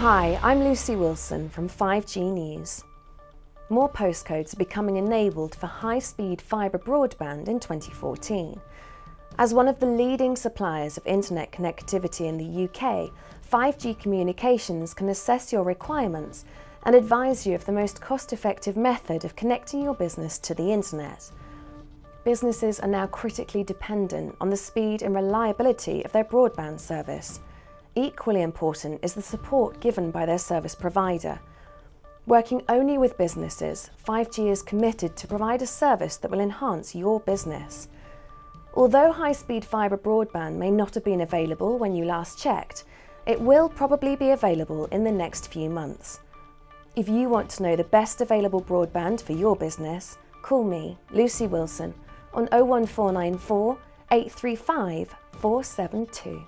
Hi, I'm Lucy Wilson from 5G News. More postcodes are becoming enabled for high-speed fibre broadband in 2014. As one of the leading suppliers of internet connectivity in the UK, 5G Communications can assess your requirements and advise you of the most cost-effective method of connecting your business to the internet. Businesses are now critically dependent on the speed and reliability of their broadband service. Equally important is the support given by their service provider. Working only with businesses, 5G is committed to provide a service that will enhance your business. Although high-speed fibre broadband may not have been available when you last checked, it will probably be available in the next few months. If you want to know the best available broadband for your business, call me, Lucy Wilson, on 01494 835 472.